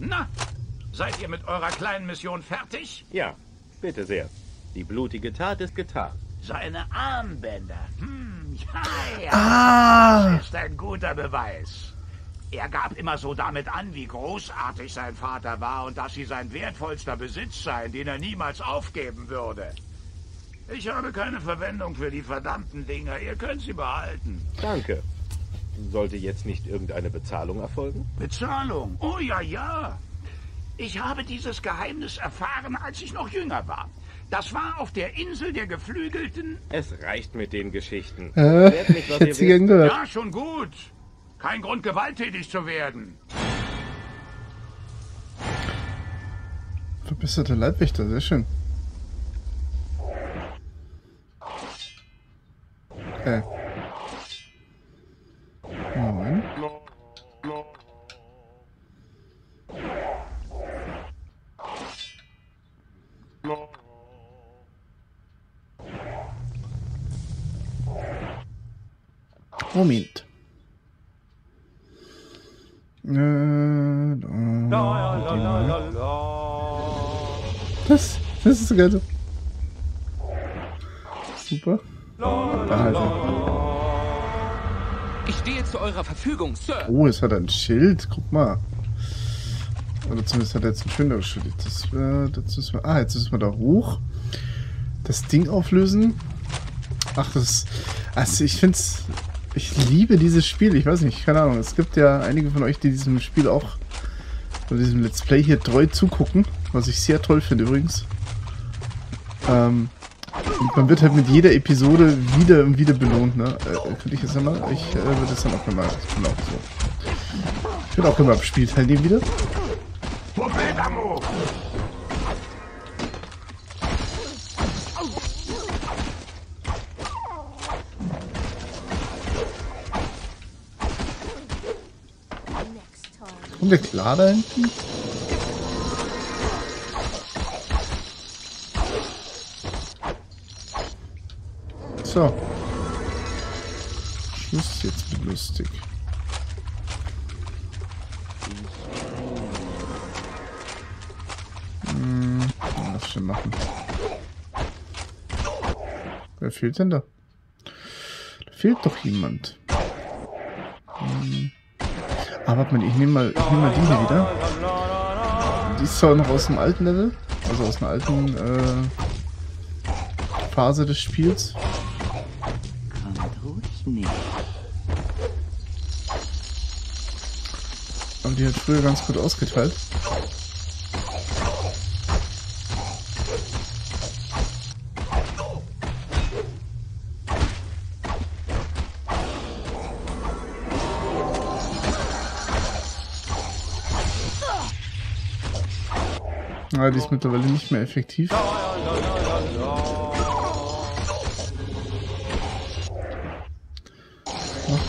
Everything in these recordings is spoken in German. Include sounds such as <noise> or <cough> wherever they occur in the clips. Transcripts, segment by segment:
Na, seid ihr mit eurer kleinen Mission fertig? Ja, bitte sehr. Die blutige Tat ist getan. Seine Armbänder. Hm, ja, ja. Ah! Das ist ein guter Beweis. Er gab immer so damit an, wie großartig sein Vater war und dass sie sein wertvollster Besitz seien, den er niemals aufgeben würde. Ich habe keine Verwendung für die verdammten Dinger. Ihr könnt sie behalten. Danke. Sollte jetzt nicht irgendeine Bezahlung erfolgen? Bezahlung? Oh ja, ja. Ich habe dieses Geheimnis erfahren, als ich noch jünger war. Das war auf der Insel der Geflügelten. Es reicht mit den Geschichten. Äh, ich was hätte ihr gehört. Ja, schon gut. Kein Grund, gewalttätig zu werden. Verbesserte Leibwächter, sehr schön. Äh. Moment. Da, das, das ist sogar so. Super. Da. Ich stehe zu eurer Verfügung, Sir. Oh, es hat ein Schild. Guck mal. Oder zumindest hat er jetzt ein schöneres Schild. Das, äh, das müssen wir, ah, jetzt müssen wir da hoch. Das Ding auflösen. Ach, das. Also, ich finde es. Ich liebe dieses Spiel. Ich weiß nicht, keine Ahnung. Es gibt ja einige von euch, die diesem Spiel auch. Oder diesem Let's Play hier treu zugucken. Was ich sehr toll finde übrigens. Ähm. Man wird halt mit jeder Episode wieder und wieder belohnt, ne? Äh, könnte ich jetzt einmal? Ich äh, würde das dann auch immer. Auch so. Ich würde auch immer am Spiel teilnehmen wieder. Kommt der klar da hinten? So. Schluss jetzt mit lustig. Hm, was schon machen. Wer fehlt denn da? Da fehlt doch jemand. Warte mal, ich nehme mal, nehm mal die hier wieder. Die ist zwar noch aus dem alten Level, also aus einer alten äh, Phase des Spiels. Aber die hat früher ganz gut ausgeteilt. Ja, die ist mittlerweile nicht mehr effektiv. Macht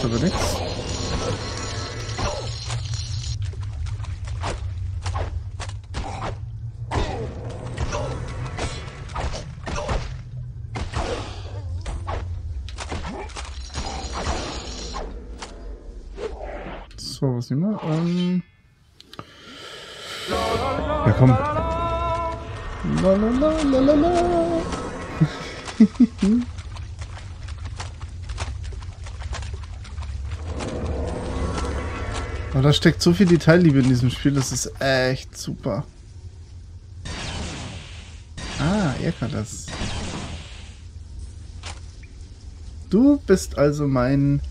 aber nichts. So, was wir? Ähm ja, komm. La la la la la la. <laughs> Aber da steckt so viel Detailliebe in diesem Spiel, das ist echt super. Ah, er kann das. Du bist also mein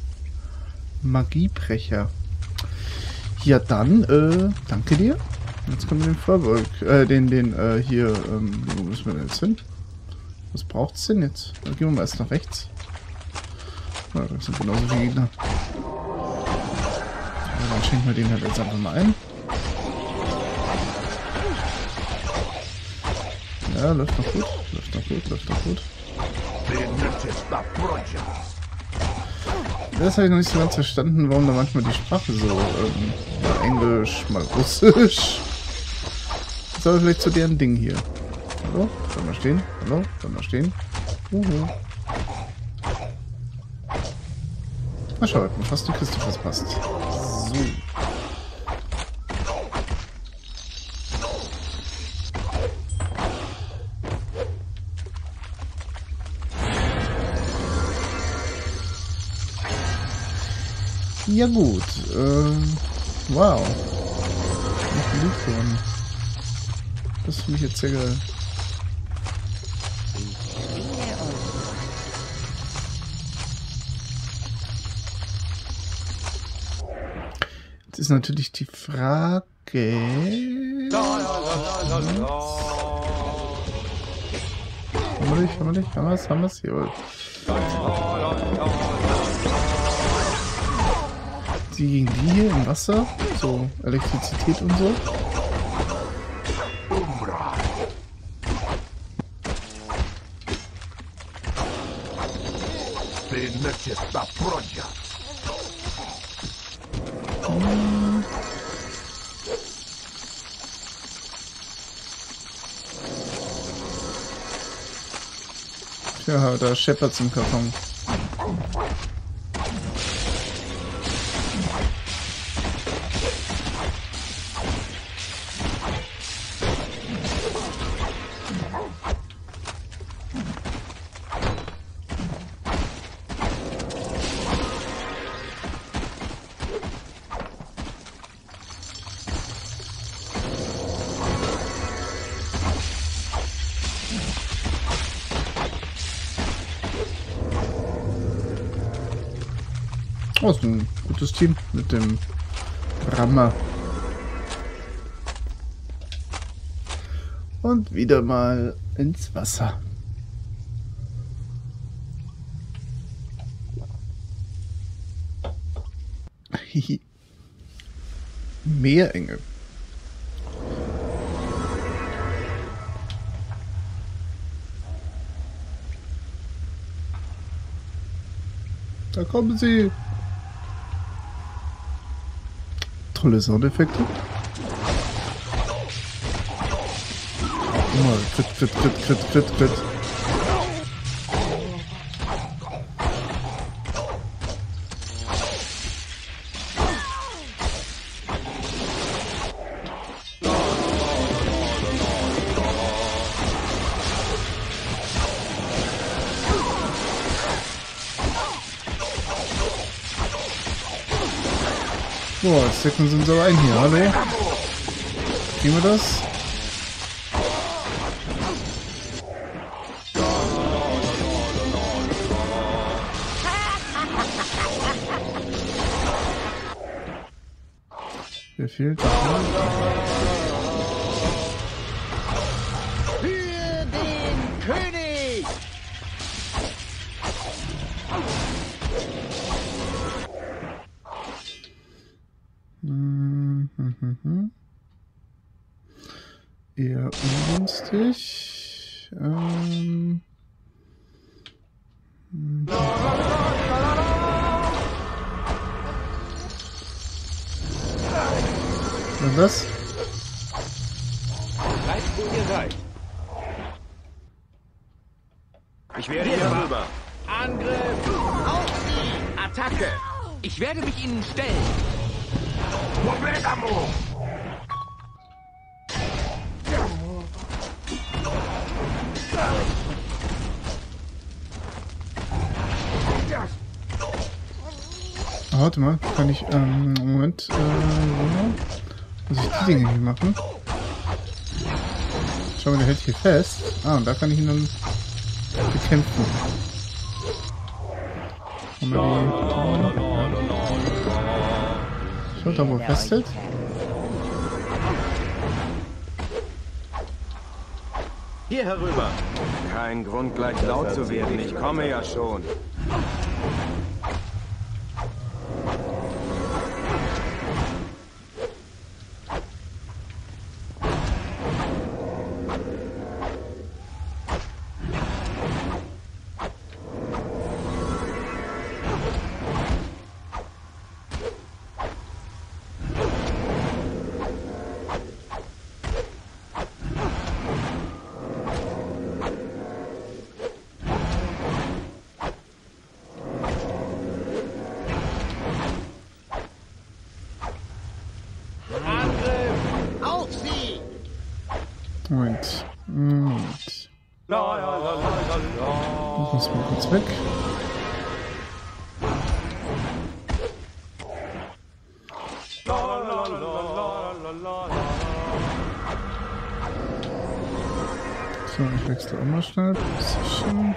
Magiebrecher. Ja, dann, äh, danke dir. Jetzt können wir den Feuerwerk, äh, den, den, äh, hier, ähm, wo müssen wir denn jetzt hin? Was braucht's denn jetzt? Dann gehen wir mal erst nach rechts. Ja, da sind genauso viele Gegner. Ja, dann schenken wir den halt jetzt einfach mal ein. Ja, läuft noch gut, läuft noch gut, läuft noch gut. Das habe ich noch nicht so ganz verstanden, warum da manchmal die Sprache so, ähm, mal Englisch, mal Russisch soll vielleicht zu deren Ding hier. Hallo? Soll mal stehen? Hallo? Soll mal stehen? Uhu. Na schau, hat mir fast die Kiste verpasst. So. Ja gut, ähm, wow. Nicht genug gewonnen. Das finde ich jetzt sehr geil. Jetzt ist natürlich die Frage. Haben wir nicht, haben wir nicht, haben wir es, haben wir es, jawohl. Die gegen die hier im Wasser, so Elektrizität und so. Lecz jest ta prodzia. Ja, da scheppert's im Karton. Oh, ist ein gutes Team mit dem Rammer. Und wieder mal ins Wasser. Hihi. Meerengel. Da kommen sie. Tolle Soundeffekte. Guck mal, Crit, Crit, Crit, Crit, Crit, Crit. Boah, jetzt decken sie uns aber ein hier. Hallo? Kriegen wir das? Was ist das? Bleibt, wo ihr seid. Ich werde hier rüber. Angriff! Auf sie! Attacke! Ich werde mich ihnen stellen. Problemo. Ah, warte mal, kann ich, ähm, Moment, äh, muss ich die Dinge hier machen? Schau mal, der hält hier fest. Ah, und da kann ich ihn dann bekämpfen. Haben wir die... Schau, da wo er festhält. Hier herüber. Kein Grund, gleich laut zu werden. Ich komme ja schon. Ich muss mal kurz weg. So, ich wechsle immer schnell. Position.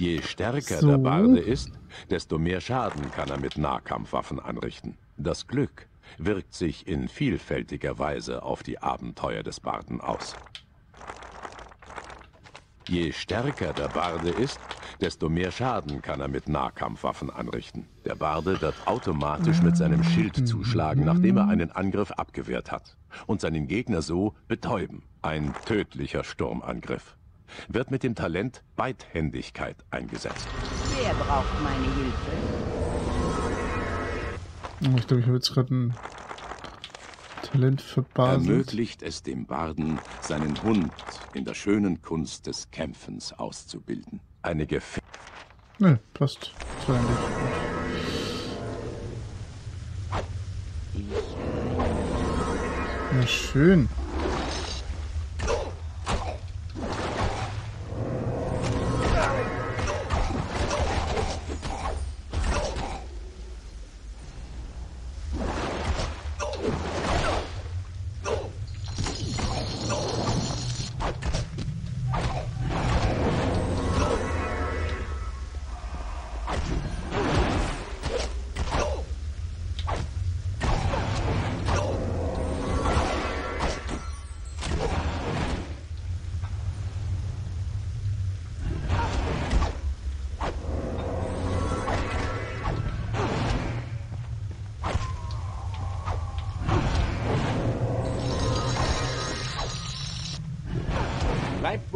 Je stärker So. der Barde ist, desto mehr Schaden kann er mit Nahkampfwaffen anrichten. Das Glück wirkt sich in vielfältiger Weise auf die Abenteuer des Barden aus. Je stärker der Barde ist, desto mehr Schaden kann er mit Nahkampfwaffen anrichten. Der Barde wird automatisch mit seinem Schild zuschlagen, nachdem er einen Angriff abgewehrt hat. Und seinen Gegner so betäuben. Ein tödlicher Sturmangriff. Wird mit dem Talent Beidhändigkeit eingesetzt. Wer braucht meine Hilfe? Oh, ich glaube, ich habe jetzt gerade ein Talent verbaselt. Ermöglicht es dem Barden, seinen Hund in der schönen Kunst des Kämpfens auszubilden. Eine Gefähr Ne, passt. So. Ja, schön.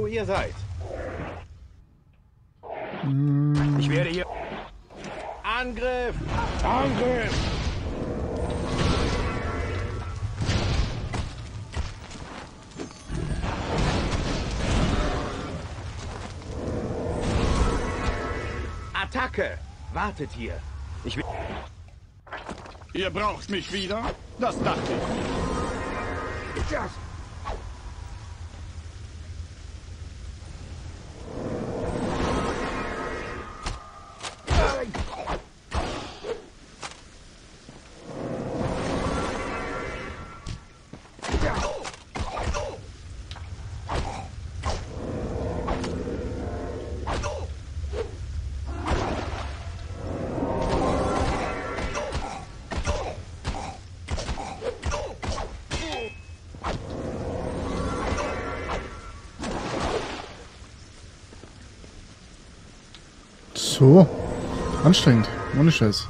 Wo ihr seid. Ich werde hier. Angriff! Angriff! Attacke! Wartet hier. Ich will. Ihr braucht mich wieder? Das dachte ich. Das. So. Anstrengend. Ohne Scheiß.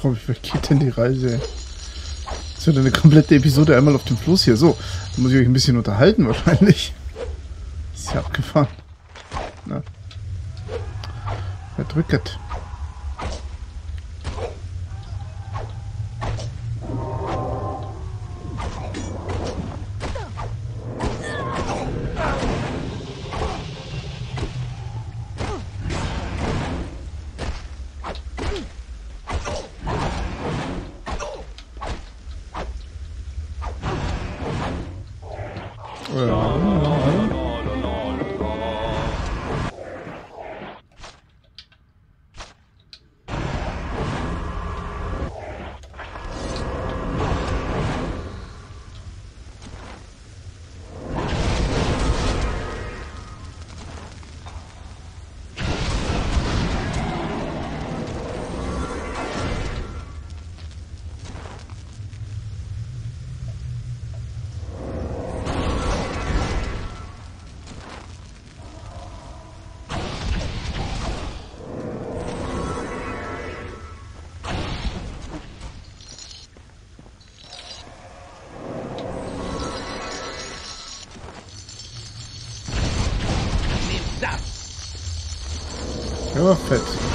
Boah, wie weit geht denn die Reise? Das wird eine komplette Episode einmal auf dem Fluss hier. So, da muss ich euch ein bisschen unterhalten wahrscheinlich. Ist ja abgefahren. Na. Verdrückt. 为了 Perfect.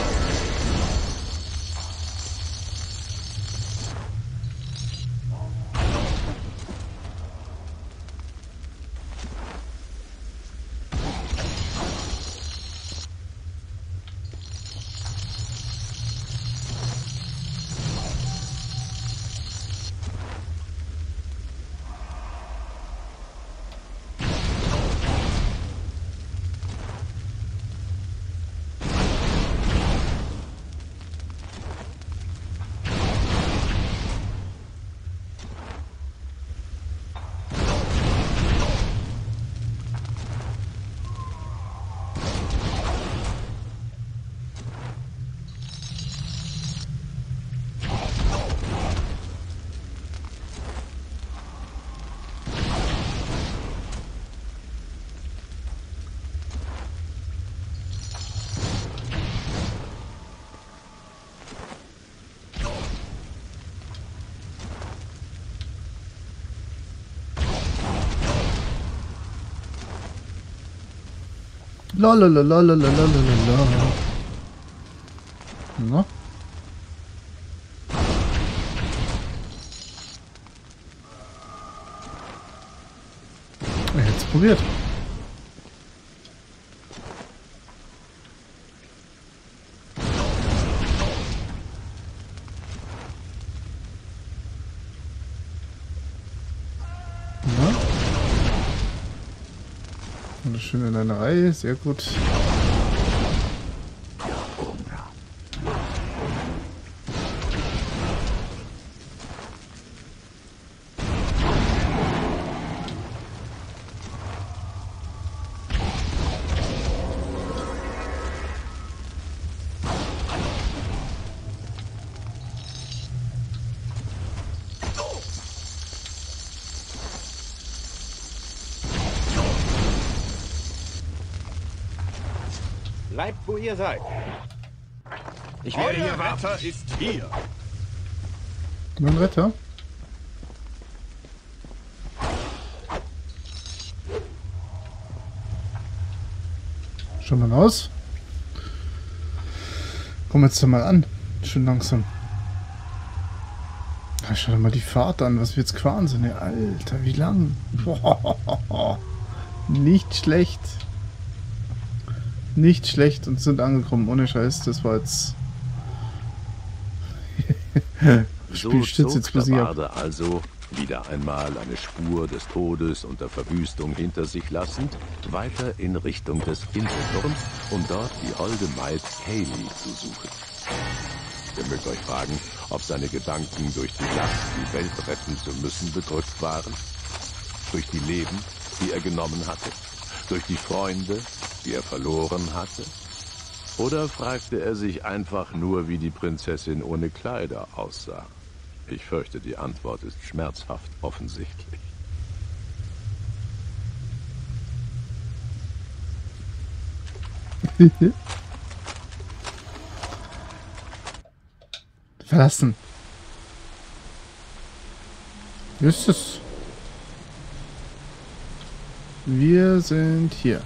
Lalalalalalala. Na? Jetzt probiert. Sehr gut. Bleibt, wo ihr seid. Ich werde hier Euer warten. Retter ist hier. Mein Retter. Schau mal aus. Komm jetzt doch mal an. Schön langsam. Ja, schau dir mal die Fahrt an, was wir jetzt gefahren sind. Alter, wie lang. Boah. <laughs> Nicht schlecht. Nicht schlecht und sind angekommen. Ohne Scheiß, das war jetzt. <laughs> So Spiel stürzt zog jetzt. Barde also, wieder einmal eine Spur des Todes und der Verwüstung hinter sich lassend, weiter in Richtung des Inselturms, um dort die holde Maid Kaylee zu suchen. Ihr mögt euch fragen, ob seine Gedanken durch die Last, die Welt retten zu müssen, bedrückt waren. Durch die Leben, die er genommen hatte. Durch die Freunde, die er verloren hatte. Oder fragte er sich einfach nur, wie die Prinzessin ohne Kleider aussah? Ich fürchte, die Antwort ist schmerzhaft offensichtlich. <laughs> Verlassen. Ist es? Wir sind hier.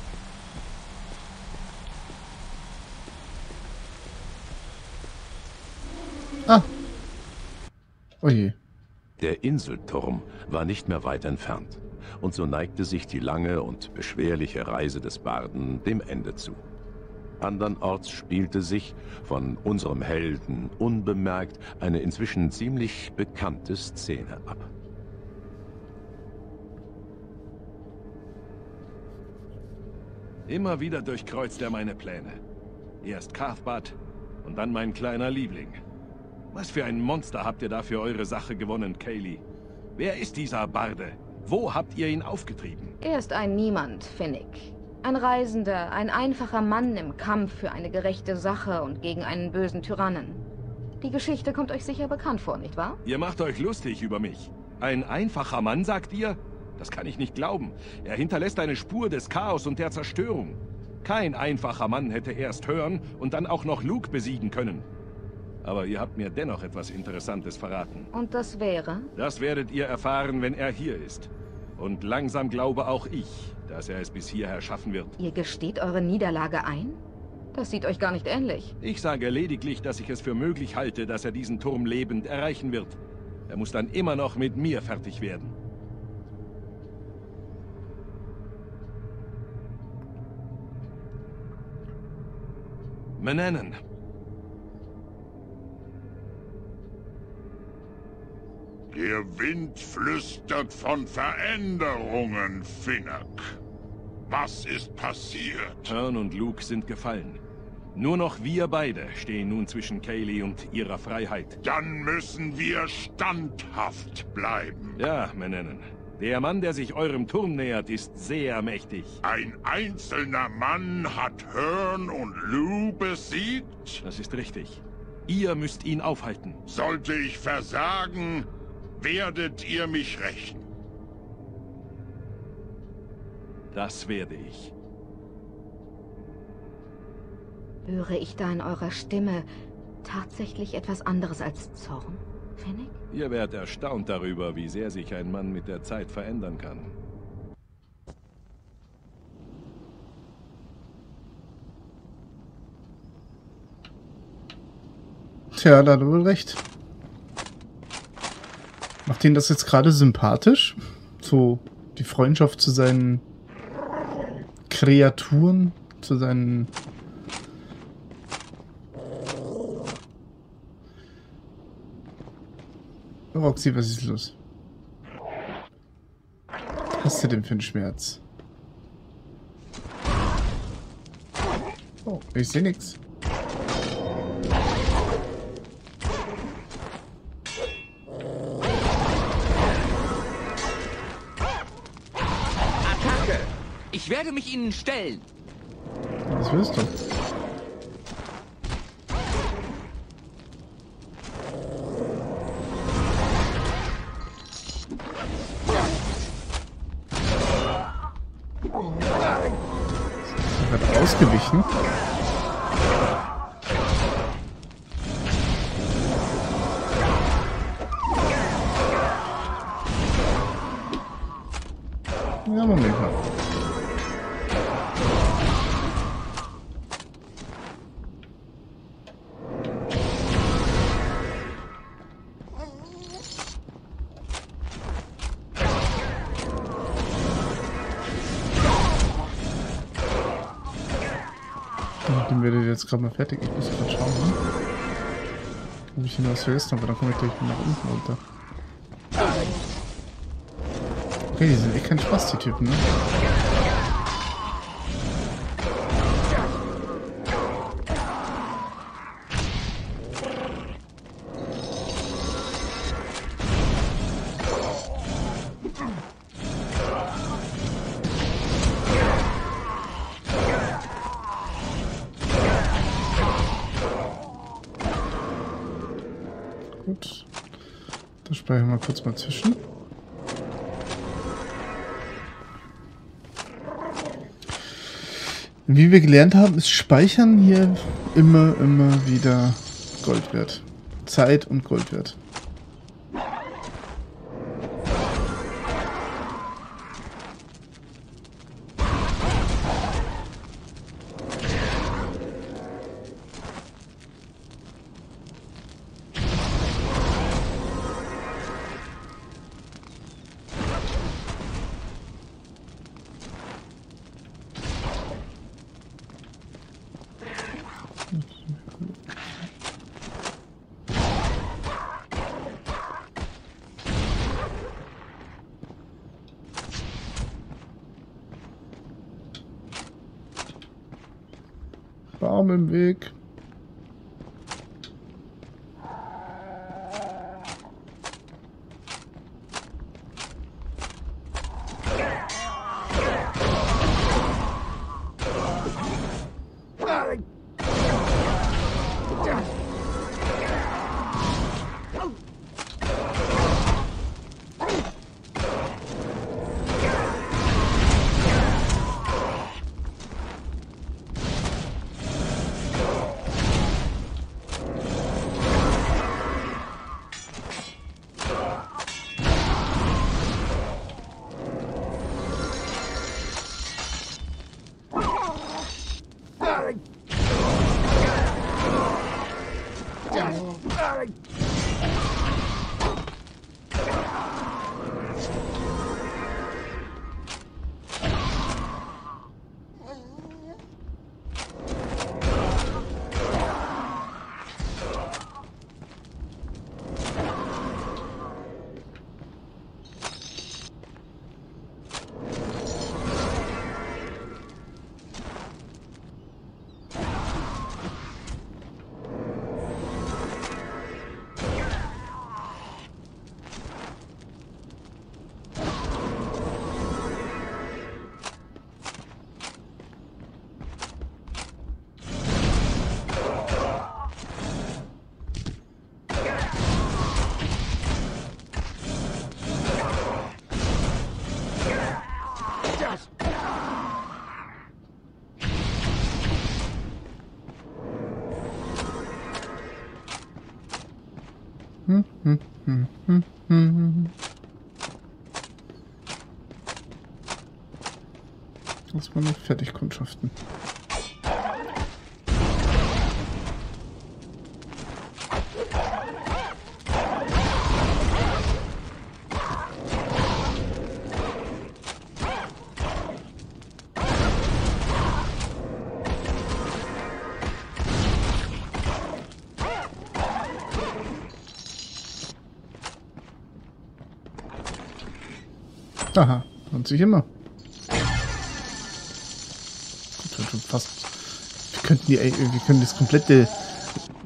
Ah. Oh. Der Inselturm war nicht mehr weit entfernt, und so neigte sich die lange und beschwerliche Reise des Barden dem Ende zu. Andernorts spielte sich von unserem Helden unbemerkt eine inzwischen ziemlich bekannte Szene ab. Immer wieder durchkreuzt er meine Pläne. Erst Cathbad und dann mein kleiner Liebling. Was für ein Monster habt ihr da für eure Sache gewonnen, Kaylee? Wer ist dieser Barde? Wo habt ihr ihn aufgetrieben? Er ist ein Niemand, Finnick. Ein Reisender, ein einfacher Mann im Kampf für eine gerechte Sache und gegen einen bösen Tyrannen. Die Geschichte kommt euch sicher bekannt vor, nicht wahr? Ihr macht euch lustig über mich. Ein einfacher Mann, sagt ihr? Das kann ich nicht glauben. Er hinterlässt eine Spur des Chaos und der Zerstörung. Kein einfacher Mann hätte erst hören und dann auch noch Luke besiegen können. Aber ihr habt mir dennoch etwas Interessantes verraten. Und das wäre? Das werdet ihr erfahren, wenn er hier ist. Und langsam glaube auch ich, dass er es bis hierher schaffen wird. Ihr gesteht eure Niederlage ein? Das sieht euch gar nicht ähnlich. Ich sage lediglich, dass ich es für möglich halte, dass er diesen Turm lebend erreichen wird. Er muss dann immer noch mit mir fertig werden. Menennen. Der Wind flüstert von Veränderungen, Finnock. Was ist passiert? Hearn und Luke sind gefallen. Nur noch wir beide stehen nun zwischen Kaylee und ihrer Freiheit. Dann müssen wir standhaft bleiben. Ja, Menennen. Der Mann, der sich eurem Turm nähert, ist sehr mächtig. Ein einzelner Mann hat Hearn und Lou besiegt? Das ist richtig. Ihr müsst ihn aufhalten. Sollte ich versagen, werdet ihr mich rächen. Das werde ich. Höre ich da in eurer Stimme tatsächlich etwas anderes als Zorn, Fennec? Ihr werdet erstaunt darüber, wie sehr sich ein Mann mit der Zeit verändern kann. Tja, da hat er wohl recht. Macht ihn das jetzt gerade sympathisch? So die Freundschaft zu seinen Kreaturen, zu seinen... Roxy, was ist los? Was hast du denn für einen Schmerz? Oh, ich sehe nichts. Attacke! Ich werde mich ihnen stellen. Was willst du? Menschen. Werde ich jetzt gerade mal fertig. Ich muss gerade schauen. Ne? Ob ich ihn was vergessen habe, dann komme ich gleich nach unten runter. Okay, die sind echt kein Spaß, die Typen, ne? Kurz mal zwischen. Wie wir gelernt haben, ist Speichern hier immer, immer wieder Gold wert. Zeit und Gold wert. Fertigkundschaften. Aha, und sich immer. Die, wir können das komplette,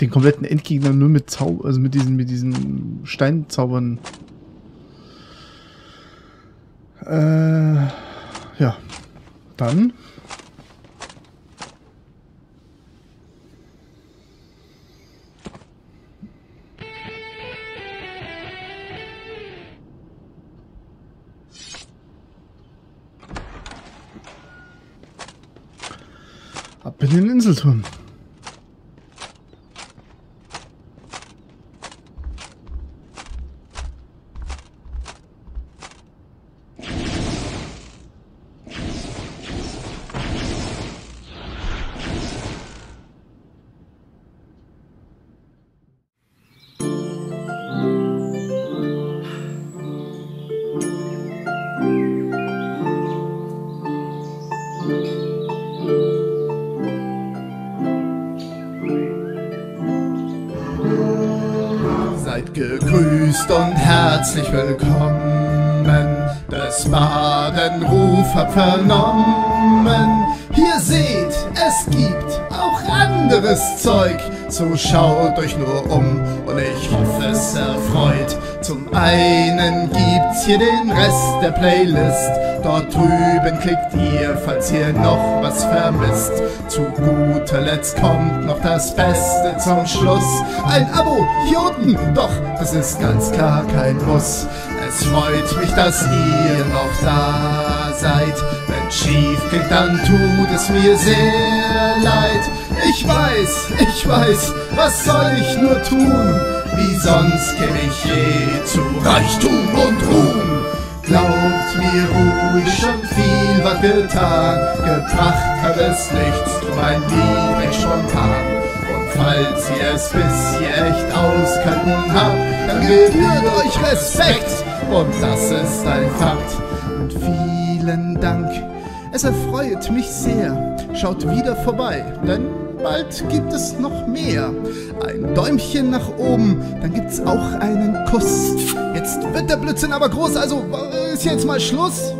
den kompletten Endgegner nur mit Zau, also mit diesen, mit diesen Steinzaubern. Äh, ja. Dann. In den und herzlich willkommen. Des Badenruf hab vernommen. Hier seht, es gibt auch anderes Zeug. So schaut euch nur um und ich hoffe es erfreut. Zum einen gibt's hier den Rest der Playlist. Dort drüben klickt ihr, falls ihr noch was vermisst. Zu guter Letzt kommt noch das Beste zum Schluss. Ein Abo hier unten, doch das ist ganz klar kein Muss. Es freut mich, dass ihr noch da seid. Wenn schief klingt, dann tut es mir sehr leid. Ich weiß, ich weiß, was soll ich nur tun? Wie sonst käme ich je zu Reichtum und Ruhm. Mir ruhig, schon viel was getan. Gebracht hat es nichts, drum ein Lied recht spontan. Und falls ihr es bis hier echt auskönnen habt, dann gebührt euch Respekt. Und das ist ein Fakt. Und vielen Dank. Es erfreut mich sehr. Schaut wieder vorbei, denn bald gibt es noch mehr. Ein Däumchen nach oben, dann gibt's auch einen Kuss. Jetzt wird der Blödsinn aber groß, also äh, ist jetzt mal Schluss.